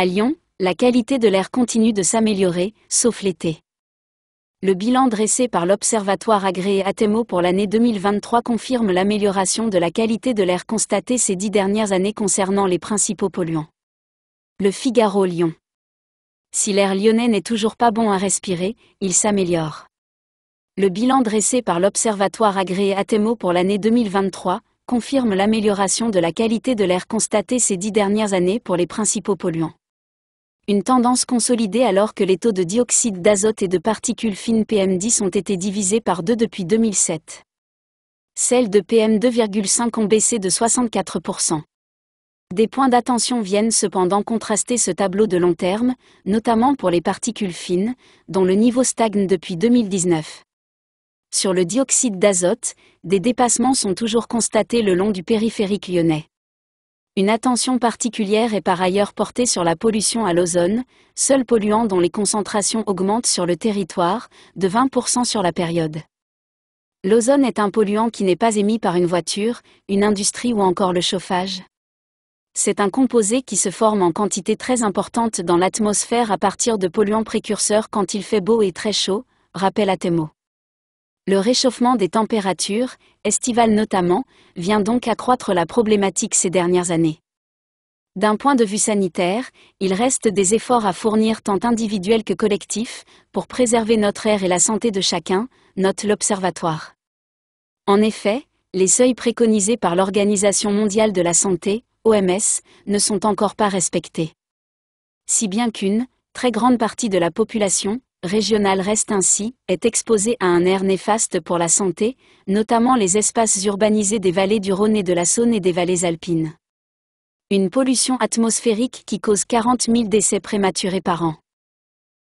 À Lyon, la qualité de l'air continue de s'améliorer, sauf l'été. Le bilan dressé par l'Observatoire agréé Atemo pour l'année 2023 confirme l'amélioration de la qualité de l'air constatée ces dix dernières années concernant les principaux polluants. Le Figaro Lyon. Si l'air lyonnais n'est toujours pas bon à respirer, il s'améliore. Le bilan dressé par l'Observatoire agréé Atemo pour l'année 2023 confirme l'amélioration de la qualité de l'air constatée ces dix dernières années pour les principaux polluants une tendance consolidée alors que les taux de dioxyde d'azote et de particules fines PM10 ont été divisés par deux depuis 2007. Celles de PM2,5 ont baissé de 64%. Des points d'attention viennent cependant contraster ce tableau de long terme, notamment pour les particules fines, dont le niveau stagne depuis 2019. Sur le dioxyde d'azote, des dépassements sont toujours constatés le long du périphérique lyonnais. Une attention particulière est par ailleurs portée sur la pollution à l'ozone, seul polluant dont les concentrations augmentent sur le territoire, de 20% sur la période. L'ozone est un polluant qui n'est pas émis par une voiture, une industrie ou encore le chauffage. C'est un composé qui se forme en quantité très importante dans l'atmosphère à partir de polluants précurseurs quand il fait beau et très chaud, rappelle Atemo. Le réchauffement des températures, estivales notamment, vient donc accroître la problématique ces dernières années. D'un point de vue sanitaire, il reste des efforts à fournir tant individuels que collectifs, pour préserver notre air et la santé de chacun, note l'Observatoire. En effet, les seuils préconisés par l'Organisation mondiale de la santé, OMS, ne sont encore pas respectés. Si bien qu'une, très grande partie de la population, régional reste ainsi, est exposé à un air néfaste pour la santé, notamment les espaces urbanisés des vallées du Rhône et de la Saône et des vallées alpines. Une pollution atmosphérique qui cause 40 000 décès prématurés par an.